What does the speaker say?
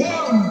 one,